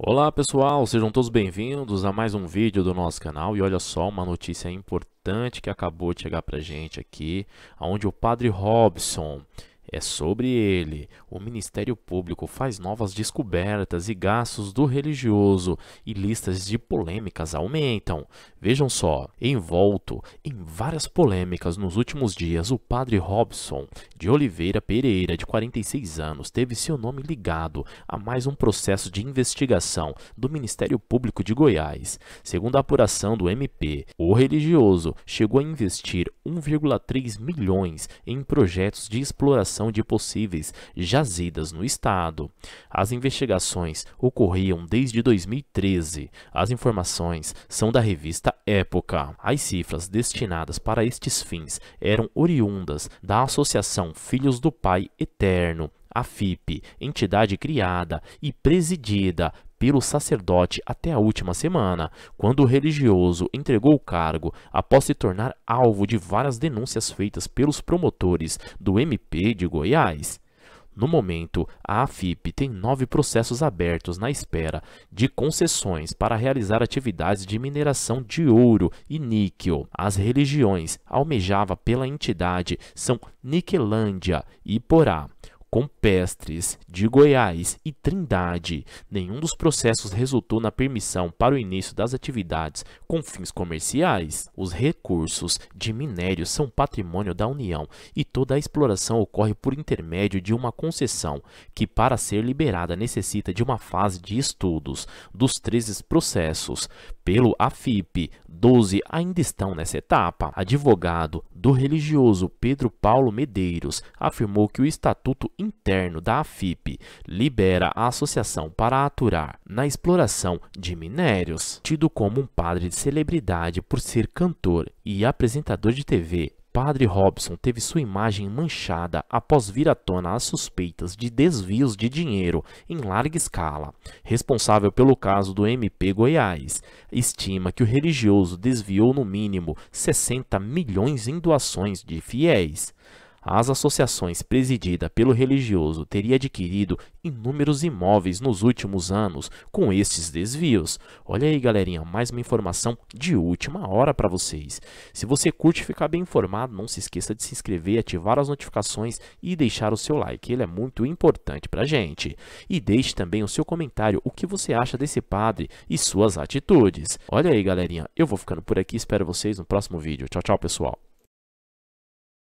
Olá pessoal, sejam todos bem-vindos a mais um vídeo do nosso canal. E olha só uma notícia importante que acabou de chegar pra gente aqui, onde o padre Robson é sobre ele. O Ministério Público faz novas descobertas e gastos do religioso e listas de polêmicas aumentam. Vejam só, envolto em várias polêmicas nos últimos dias, o padre Robson de Oliveira Pereira, de 46 anos, teve seu nome ligado a mais um processo de investigação do Ministério Público de Goiás. Segundo a apuração do MP, o religioso chegou a investir 1,3 milhões em projetos de exploração de possíveis jazidas no estado. As investigações ocorriam desde 2013. As informações são da revista Época. As cifras destinadas para estes fins eram oriundas da Associação Filhos do Pai Eterno, a FIP, entidade criada e presidida pelo sacerdote até a última semana, quando o religioso entregou o cargo após se tornar alvo de várias denúncias feitas pelos promotores do MP de Goiás. No momento, a AFIP tem nove processos abertos na espera de concessões para realizar atividades de mineração de ouro e níquel. As religiões almejadas pela entidade são Niquelândia e Porá. Compestres, de Goiás e Trindade. Nenhum dos processos resultou na permissão para o início das atividades com fins comerciais. Os recursos de minério são patrimônio da União e toda a exploração ocorre por intermédio de uma concessão que, para ser liberada, necessita de uma fase de estudos. Dos 13 processos pelo AFIP, 12 ainda estão nessa etapa. Advogado do religioso Pedro Paulo Medeiros afirmou que o Estatuto Interno da AFIP libera a associação para aturar na exploração de minérios. Tido como um padre de celebridade por ser cantor e apresentador de TV, Padre Robson teve sua imagem manchada após vir à tona as suspeitas de desvios de dinheiro em larga escala. Responsável pelo caso do MP Goiás, estima que o religioso desviou no mínimo 60 milhões em doações de fiéis as associações presidida pelo religioso teria adquirido inúmeros imóveis nos últimos anos com estes desvios. Olha aí, galerinha, mais uma informação de última hora para vocês. Se você curte ficar bem informado, não se esqueça de se inscrever, ativar as notificações e deixar o seu like, ele é muito importante para gente. E deixe também o seu comentário, o que você acha desse padre e suas atitudes. Olha aí, galerinha, eu vou ficando por aqui, espero vocês no próximo vídeo. Tchau, tchau, pessoal.